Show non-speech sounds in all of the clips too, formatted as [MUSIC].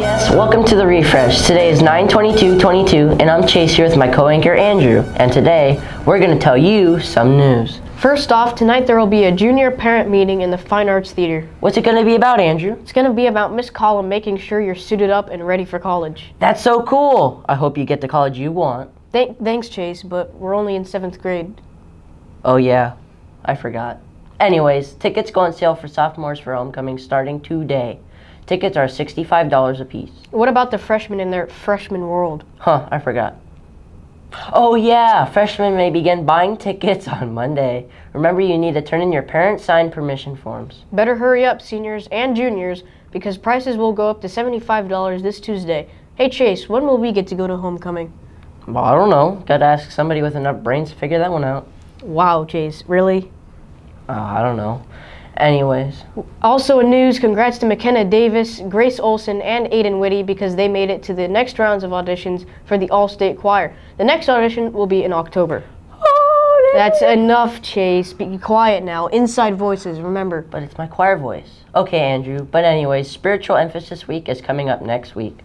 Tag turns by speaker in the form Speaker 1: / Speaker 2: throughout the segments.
Speaker 1: ECS, welcome to the refresh. Today is 9-22-22 and I'm Chase here with my co-anchor Andrew. And today we're going to tell you some news.
Speaker 2: First off, tonight there will be a junior parent meeting in the Fine Arts Theater.
Speaker 1: What's it going to be about, Andrew?
Speaker 2: It's going to be about Miss Collum making sure you're suited up and ready for college.
Speaker 1: That's so cool. I hope you get the college you want.
Speaker 2: Th- thanks, Chase, but we're only in seventh grade.
Speaker 1: Oh yeah, I forgot. Anyways, tickets go on sale for sophomores for homecoming starting today. Tickets are $65 a piece.
Speaker 2: What about the freshmen in their freshman world?
Speaker 1: Huh, I forgot. Oh yeah, freshmen may begin buying tickets on Monday. Remember you need to turn in your parent signed permission forms.
Speaker 2: Better hurry up, seniors and juniors, because prices will go up to $75 this Tuesday. Hey Chase, when will we get to go to homecoming?
Speaker 1: Well, I don't know. Gotta ask somebody with enough brains to figure that one out.
Speaker 2: Wow, Chase, really?
Speaker 1: Uh, I don't know. Anyways,
Speaker 2: Also in news, congrats to McKenna Davis, Grace Olson, and Aiden Whitty because they made it to the next rounds of auditions for the All-State Choir. The next audition will be in October. That's enough, Chase. Be quiet now. Inside voices, remember.
Speaker 1: but it's my choir voice. Okay, Andrew. But anyways, spiritual emphasis week is coming up next week.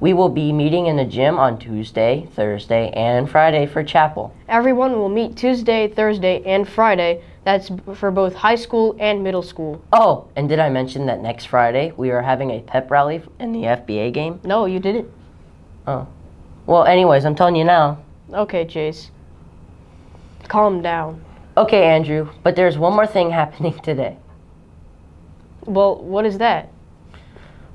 Speaker 1: We will be meeting in the gym on Tuesday, Thursday, and Friday for chapel.
Speaker 2: Everyone will meet Tuesday, Thursday, and Friday. That's for both high school and middle school.
Speaker 1: Oh, and did I mention that next Friday we are having a pep rally in the FBA game?
Speaker 2: No, you didn't.
Speaker 1: Oh. Well, anyways, I'm telling you now.
Speaker 2: Okay, Chase. Calm down.
Speaker 1: Okay, Andrew, but there's one more thing [LAUGHS] happening today.
Speaker 2: Well, what is that?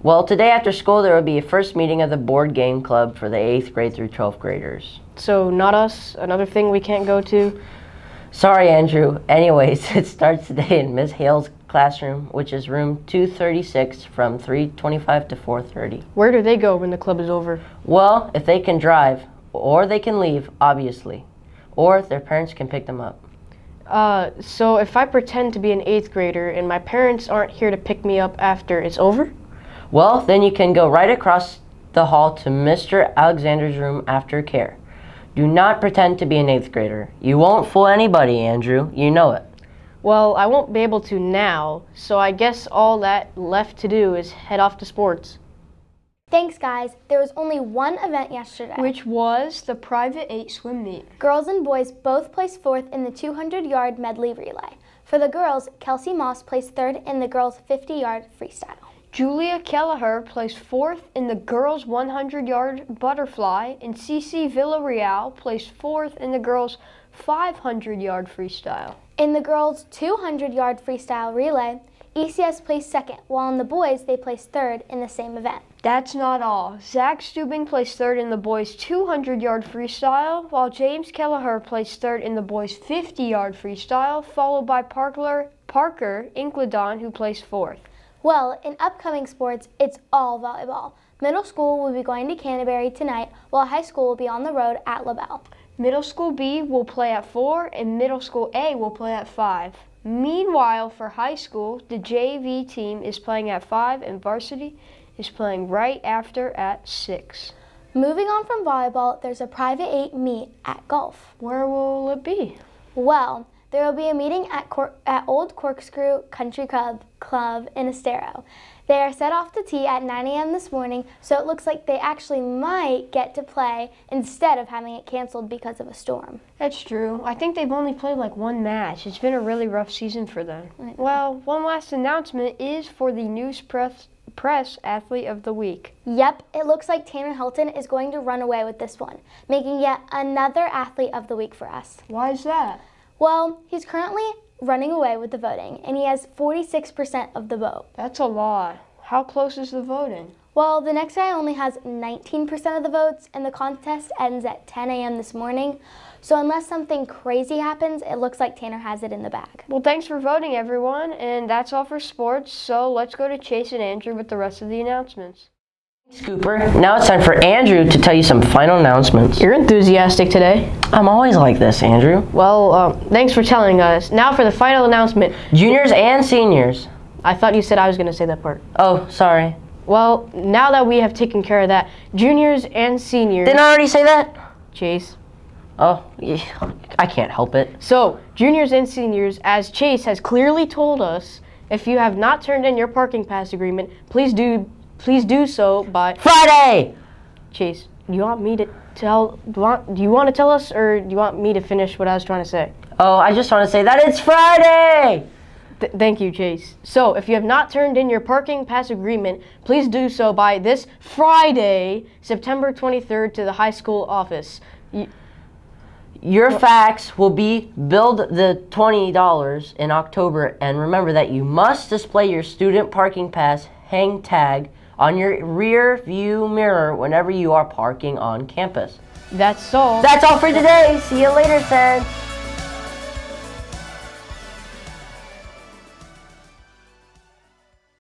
Speaker 1: Well, today after school there will be a first meeting of the board game club for the 8th grade through 12th graders.
Speaker 2: So, not us? Another thing we can't go to?
Speaker 1: Sorry, Andrew. Anyways, [LAUGHS] it starts today in Ms. Hale's classroom, which is room 236 from 3:25 to 4:30.
Speaker 2: Where do they go when the club is over?
Speaker 1: Well, if they can drive, or they can leave, obviously, or their parents can pick them up.
Speaker 2: Uh, so if I pretend to be an eighth grader and my parents aren't here to pick me up after it's over?
Speaker 1: Well, then you can go right across the hall to Mr. Alexander's room after care. Do not pretend to be an eighth grader. You won't fool anybody, Andrew. You know it.
Speaker 2: Well, I won't be able to now, so I guess all that left to do is head off to sports.
Speaker 3: Thanks, guys. There was only one event yesterday.
Speaker 4: which was the private eight swim meet.
Speaker 3: Girls and boys both placed fourth in the 200 yard medley relay. For the girls, Kelsey Moss placed third in the girls' 50 yard freestyle.
Speaker 4: Julia Kelleher placed fourth in the girls' 100 yard butterfly, and Cece Villarreal placed fourth in the girls' 500 yard freestyle.
Speaker 3: In the girls' 200 yard freestyle relay, ECS placed second, while in the boys, they placed third in the same event.
Speaker 4: That's not all. Zach Stubing placed third in the boys' 200 yard freestyle, while James Kelleher placed third in the boys' 50 yard freestyle, followed by Parker, Parker Inkledon, who placed fourth.
Speaker 3: Well, in upcoming sports, it's all volleyball. Middle school will be going to Canterbury tonight, while high school will be on the road at LaBelle.
Speaker 4: Middle school B will play at 4 and middle school A will play at 5. Meanwhile, for high school, the JV team is playing at 5 and varsity is playing right after at 6.
Speaker 3: Moving on from volleyball, there's a private eight meet at golf.
Speaker 4: Where will it be?
Speaker 3: Well, there will be a meeting at, Cor- at Old Corkscrew Country Club, Club in Estero. They are set off to tee at 9 a.m. this morning, so it looks like they actually might get to play instead of having it canceled because of a storm.
Speaker 4: That's true. I think they've only played like one match. It's been a really rough season for them. Mm-hmm. Well, one last announcement is for the News Press, Press Athlete of the Week.
Speaker 3: Yep, it looks like Tanner Helton is going to run away with this one, making yet another Athlete of the Week for us.
Speaker 4: Why is that?
Speaker 3: Well, he's currently running away with the voting, and he has 46% of the vote.
Speaker 4: That's a lot. How close is the voting?
Speaker 3: Well, the next guy only has 19% of the votes, and the contest ends at 10 a.m. this morning. So, unless something crazy happens, it looks like Tanner has it in the bag.
Speaker 4: Well, thanks for voting, everyone. And that's all for sports. So let's go to Chase and Andrew with the rest of the announcements.
Speaker 1: Scooper, now it's time for Andrew to tell you some final announcements.
Speaker 2: You're enthusiastic today.
Speaker 1: I'm always like this, Andrew.
Speaker 2: Well, um, thanks for telling us. Now for the final announcement.
Speaker 1: Juniors and seniors.
Speaker 2: I thought you said I was going to say that part.
Speaker 1: Oh, sorry.
Speaker 2: Well, now that we have taken care of that, juniors and seniors.
Speaker 1: Didn't I already say that?
Speaker 2: Chase.
Speaker 1: Oh, yeah, I can't help it.
Speaker 2: So, juniors and seniors, as Chase has clearly told us, if you have not turned in your parking pass agreement, please do please do so by
Speaker 1: Friday!
Speaker 2: Chase. Do you want me to tell? Do you want, do you want to tell us, or do you want me to finish what I was trying to say?
Speaker 1: Oh, I just want to say that it's Friday!
Speaker 2: Th- thank you, Chase. So, if you have not turned in your parking pass agreement, please do so by this Friday, September 23rd, to the high school office. Y-
Speaker 1: Your fax will be billed the $20 in October, and remember that you must display your student parking pass hang tag on your rear view mirror whenever you are parking on campus.
Speaker 2: That's all.
Speaker 1: That's all for today. See you later, Sen.